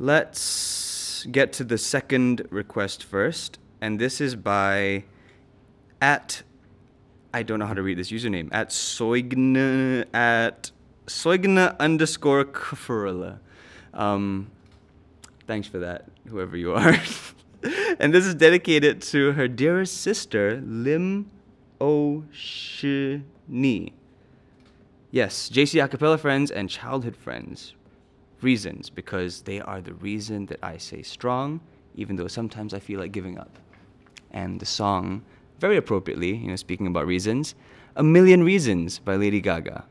Let's get to the second request first, and this is by at I don't know how to read this username at Soigna at Soigna underscore Kufrula. Um, thanks for that, whoever you are. and this is dedicated to her dearest sister, Lim O. Yes, JC Acapella friends and childhood friends. Reasons, because they are the reason that I say strong, even though sometimes I feel like giving up. And the song, very appropriately, you know, speaking about reasons, A Million Reasons by Lady Gaga.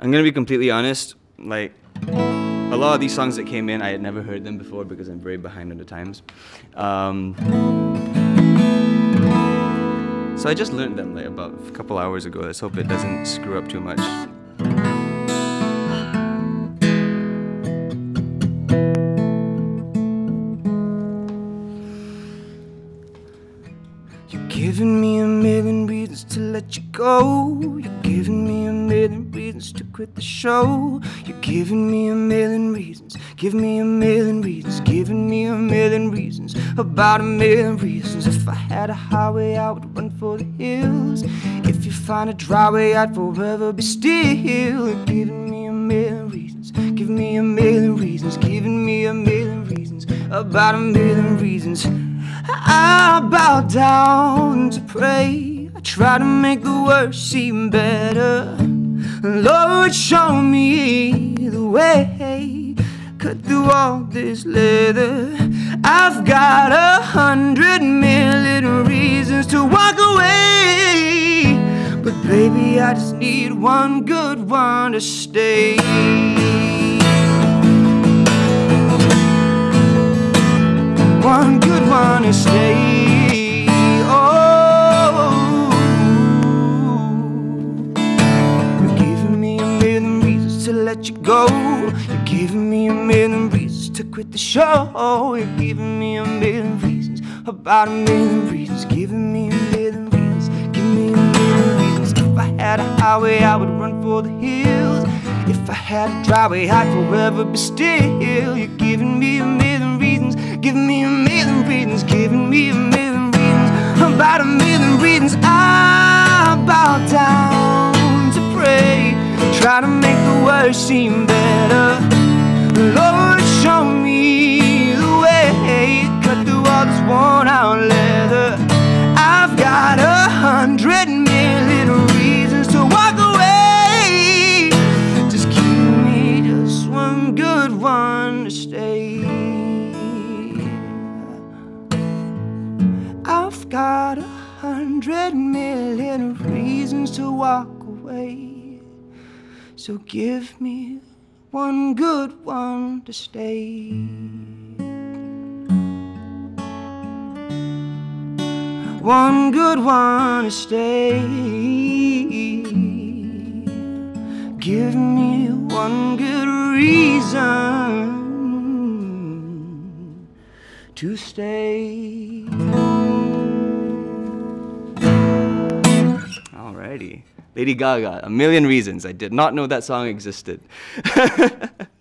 I'm gonna be completely honest, like, a lot of these songs that came in, I had never heard them before because I'm very behind on the times. Um, so I just learned them like about a couple hours ago. Let's hope it doesn't screw up too much. Giving me a million reasons to let you go. You're giving me a million reasons to quit the show. You're giving me a million reasons. Give me a million reasons. Giving me a million reasons. About a million reasons. If I had a highway, I would run for the hills. If you find a dry way, I'd forever be still. You're giving me a million reasons. Give me a million reasons. Giving me a million reasons. About a million reasons. I bow down to pray. I try to make the worst seem better. Lord, show me the way. Cut through all this leather. I've got a hundred million reasons to walk away. But baby, I just need one good one to stay. To stay. Oh, you're giving me a million reasons to let you go. You're giving me a million reasons to quit the show. You're giving me a million reasons, about a million reasons. Giving me a million reasons, give me a million reasons. If I had a highway, I would run for the hills. If I had a driveway, I'd forever be still. You're giving me a million giving me a million reasons, giving me a million reasons, about a million reasons. I bow down to pray, try to make the worst seem better. Got a hundred million reasons to walk away. So give me one good one to stay. One good one to stay. Give me one good reason to stay. Alrighty. Lady Gaga, A Million Reasons. I did not know that song existed.